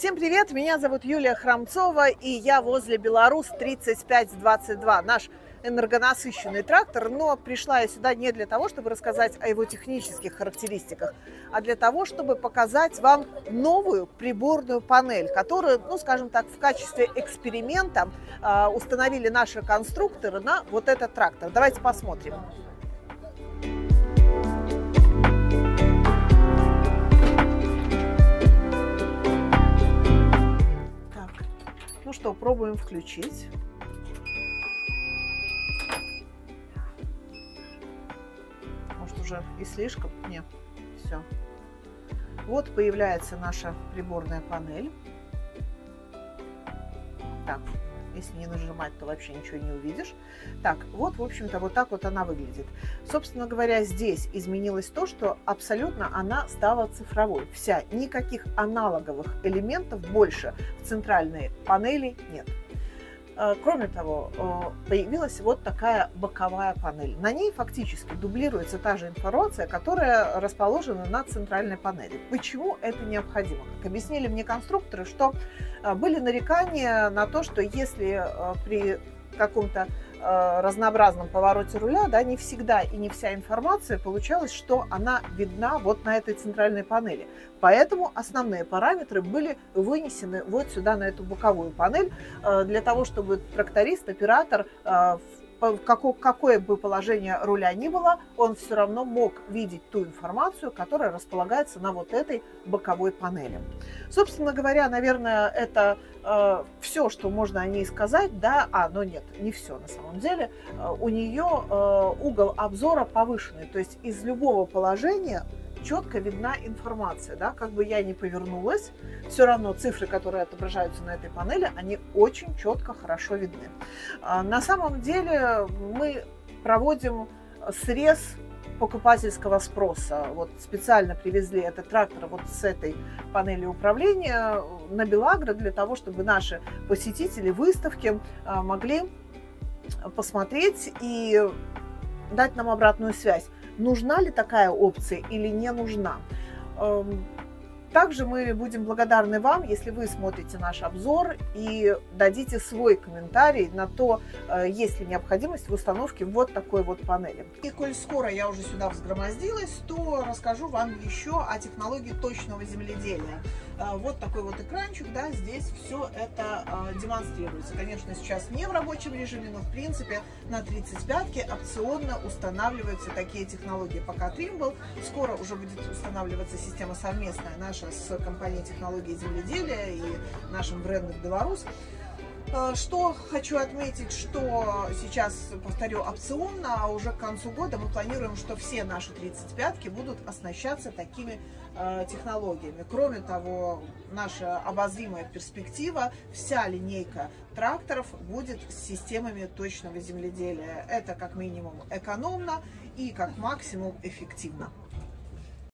Всем привет, меня зовут Юлия Храмцова, и я возле Беларусь 3522, наш энергонасыщенный трактор, но пришла я сюда не для того, чтобы рассказать о его технических характеристиках, а для того, чтобы показать вам новую приборную панель, которую, ну, скажем так, в качестве эксперимента э, установили наши конструкторы на вот этот трактор. Давайте посмотрим. Ну что, пробуем включить. Может уже и слишком? Нет, все. Вот появляется наша приборная панель. Так, если не нажимать, то вообще ничего не увидишь. Так, вот, в общем-то, вот так вот она выглядит. Собственно говоря, здесь изменилось то, что абсолютно она стала цифровой. Вся, никаких аналоговых элементов больше в центральной панели нет. Э, кроме того, э, появилась вот такая боковая панель. На ней фактически дублируется та же информация, которая расположена на центральной панели. Почему это необходимо? Как объяснили мне конструкторы, что э, были нарекания на то, что если при каком-то Э, разнообразном повороте руля, да, не всегда и не вся информация получалась, что она видна вот на этой центральной панели. Поэтому основные параметры были вынесены вот сюда, на эту боковую панель, э, для того, чтобы тракторист, оператор э, какое, бы положение руля ни было, он все равно мог видеть ту информацию, которая располагается на вот этой боковой панели. Собственно говоря, наверное, это э, все, что можно о ней сказать, да, а, но нет, не все на самом деле. Э, у нее э, угол обзора повышенный, то есть из любого положения четко видна информация, да, как бы я ни повернулась, все равно цифры, которые отображаются на этой панели, они очень четко, хорошо видны. А, на самом деле мы проводим срез покупательского спроса. Вот специально привезли этот трактор вот с этой панели управления на Белагро для того, чтобы наши посетители выставки а, могли посмотреть и дать нам обратную связь нужна ли такая опция или не нужна. Также мы будем благодарны вам, если вы смотрите наш обзор и дадите свой комментарий на то, э, есть ли необходимость в установке вот такой вот панели. И коль скоро я уже сюда взгромоздилась, то расскажу вам еще о технологии точного земледелия. Э, вот такой вот экранчик, да, здесь все это э, демонстрируется. Конечно, сейчас не в рабочем режиме, но в принципе на 35-ке опционно устанавливаются такие технологии. Пока Trimble, скоро уже будет устанавливаться система совместная наша наша с компанией технологии земледелия и нашим брендом «Беларусь». Э, что хочу отметить, что сейчас, повторю, опционно, а уже к концу года мы планируем, что все наши 35-ки будут оснащаться такими э, технологиями. Кроме того, наша обозримая перспектива, вся линейка тракторов будет с системами точного земледелия. Это как минимум экономно и как максимум эффективно.